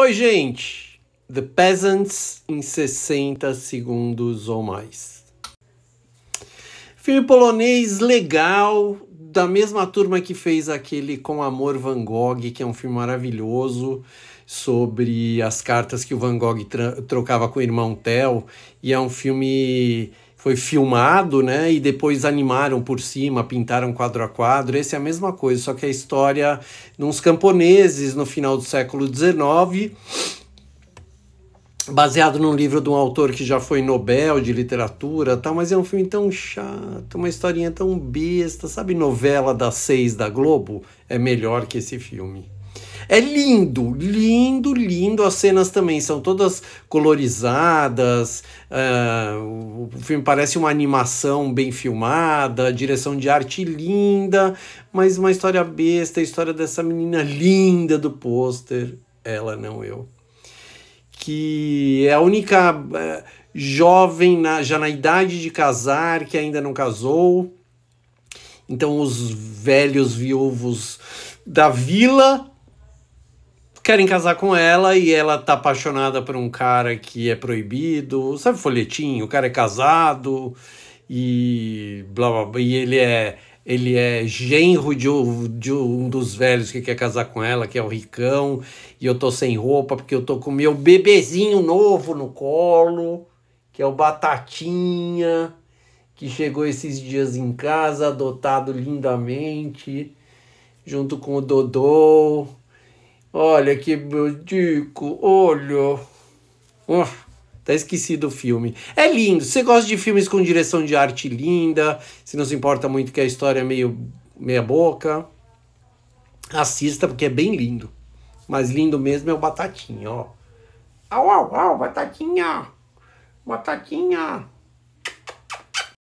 Oi, gente! The Peasants em 60 segundos ou mais. Filme polonês legal, da mesma turma que fez aquele Com Amor Van Gogh, que é um filme maravilhoso sobre as cartas que o Van Gogh trocava com o irmão Theo, e é um filme foi filmado, né? E depois animaram por cima, pintaram quadro a quadro. Esse é a mesma coisa, só que a história de uns camponeses no final do século XIX, baseado num livro de um autor que já foi Nobel de literatura, tal, mas é um filme tão chato, uma historinha tão besta, sabe? Novela das seis da Globo é melhor que esse filme. É lindo, lindo, lindo. As cenas também são todas colorizadas. Uh, o filme parece uma animação bem filmada, direção de arte linda, mas uma história besta, a história dessa menina linda do pôster. Ela, não eu. Que é a única uh, jovem na, já na idade de casar, que ainda não casou. Então os velhos viúvos da vila querem casar com ela e ela tá apaixonada por um cara que é proibido. Sabe folhetinho? O cara é casado e blá blá, blá e ele é ele é genro de, de, um dos velhos que quer casar com ela, que é o Ricão, e eu tô sem roupa porque eu tô com meu bebezinho novo no colo, que é o Batatinha, que chegou esses dias em casa, adotado lindamente, junto com o Dodô. Olha que dico, olha. Oh, tá esquecido o filme. É lindo. Você gosta de filmes com direção de arte linda, se não se importa muito que a história é meio meia boca, assista porque é bem lindo. Mas lindo mesmo é o Batatinha, ó. Au, au, au, Batatinha. Batatinha.